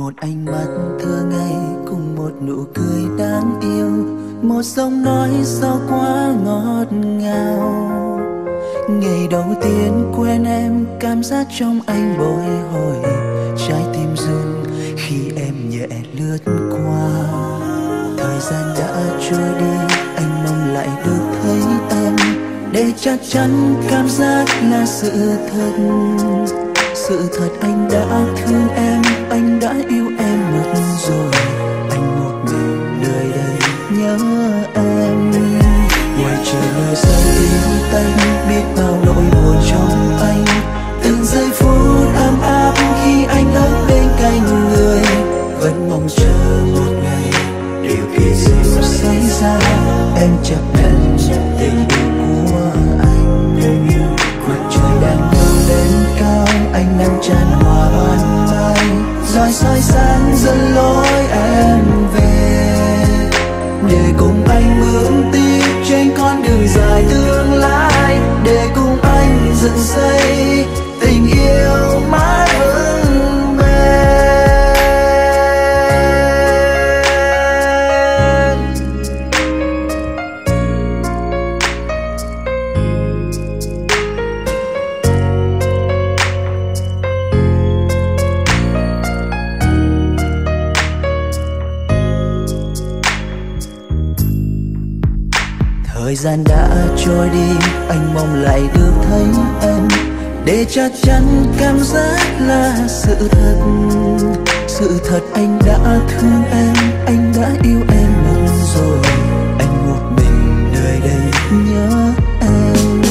một ánh mắt thơ ngây cùng một nụ cười đáng yêu. Một giọng nói sao quá ngọt ngào. Ngày đầu tiên quen em, cảm giác trong anh bồi hồi. Trái tim run khi em nhẹ lướt qua. Thời gian đã trôi đi, anh mong lại được thấy em. Để chắc chắn cảm giác là sự thật sự thật anh đã thương em, anh đã yêu em mất rồi. Anh một mình nơi đây nhớ em. Ngoài trời nơi xa tiếng tanh biết bao nỗi buồn trong anh. Từng giây phút ấm áp khi anh ở bên cạnh người. Vẫn mong chờ một ngày, điều kỳ diệu xảy ra. Em chấp nhận tràn hòa ban mai rồi soi sáng dẫn lối em về. Để cùng anh bước tiếp trên con đường dài tương lai. Để cùng anh dựng xây tình yêu mãi thời gian đã trôi đi, anh mong lại được thấy em. Để chắc chắn cảm giác là sự thật. Sự thật anh đã thương em, anh đã yêu em mất rồi. Anh một mình nơi đây nhớ em.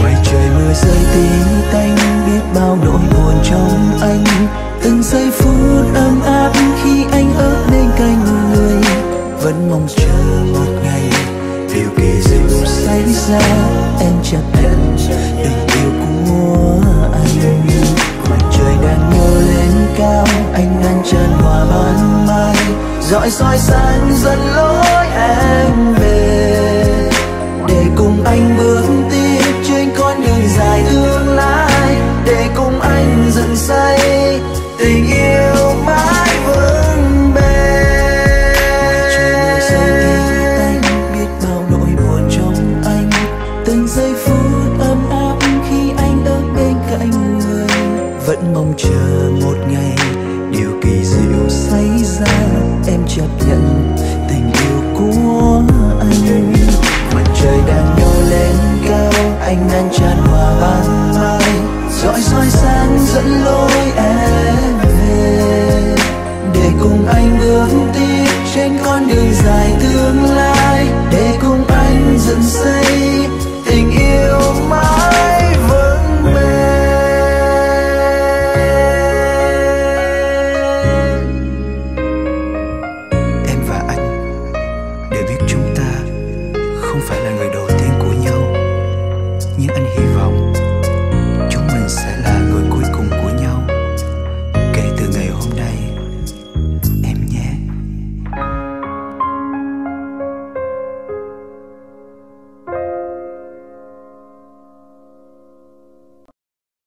Ngoài trời mưa rơi tí tanh, biết bao nỗi buồn trong anh. Từng giây phút ấm áp khi anh ở bên cạnh người, vẫn mong chờ một kỳ diệu xảy ra, em chấp nhận tình yêu của anh. Mặt trời đang nhô lên cao anh ngăn chân hòa ban mai. Dõi soi sáng dẫn lối em về. Để cùng anh bước tiếp trên con đường dài tương lai. Để cùng anh dựng xây tình yêu. Vẫn mong chờ một ngày. Điều kỳ diệu xảy ra, em chấp nhận tình yêu của anh. Mặt trời đang nhô lên cao anh đang tràn hòa ban mai. Dõi soi sáng dẫn lối